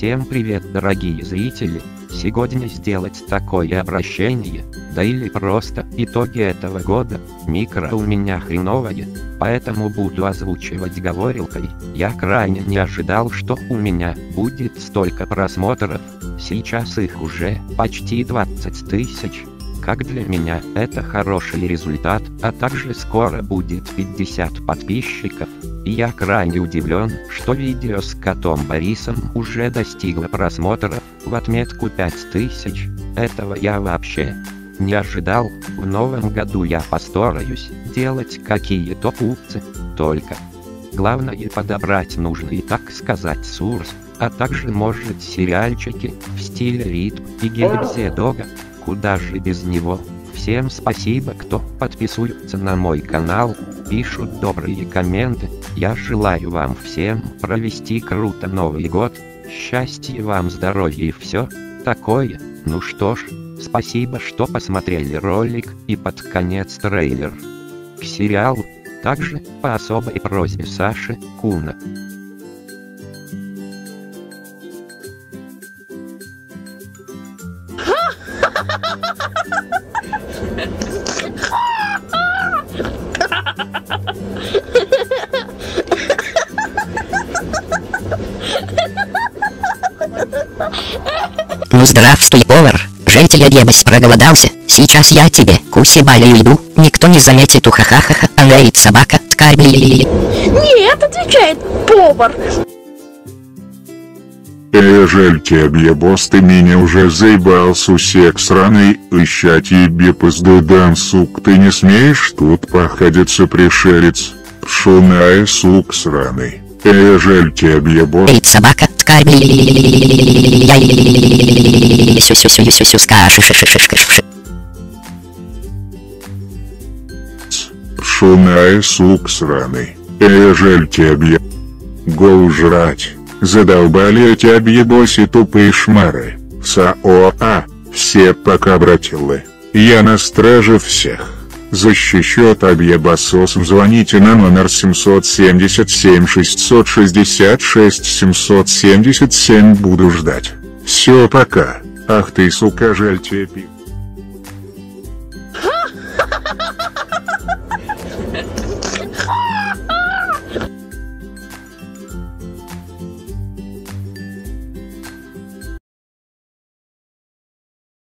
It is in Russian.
Всем привет дорогие зрители, сегодня сделать такое обращение, да или просто итоги этого года, микро у меня хреновое, поэтому буду озвучивать говорилкой, я крайне не ожидал что у меня будет столько просмотров, сейчас их уже почти 20 тысяч, как для меня это хороший результат, а также скоро будет 50 подписчиков. Я крайне удивлен, что видео с котом Борисом уже достигло просмотров в отметку 5000. Этого я вообще не ожидал. В новом году я постараюсь делать какие-то пупцы. Только главное подобрать нужный, так сказать, сурс, а также может сериальчики в стиле ритм и гелепседога. Куда же без него? Всем спасибо, кто подписывается на мой канал, пишут добрые комменты. Я желаю вам всем провести круто Новый год. Счастья вам, здоровья и все такое. Ну что ж, спасибо, что посмотрели ролик и под конец трейлер к сериалу. Также по особой просьбе Саши Куна. Ну здравствуй, повар. Жить я проголодался. Сейчас я тебе кусибалю иду. Никто не заметит ухахахаха, она и собака. Ткарби. Нет, отвечает повар. Жаль тебе, босс, ты меня уже заебал, сусек сраный, ищать ебе пизду дам, сук, ты не смеешь тут походиться пришелец? Шуная, сук сраный. Жаль тебе, босс. Эй, собака. Шуная, сук сраный. Жаль тебе. Го жрать. Задолбали эти объебоси тупые шмары. САОА, все пока братилы. Я на страже всех. Защищу от объебасосом звоните на номер 777 666 777 буду ждать. Все пока. Ах ты сука жаль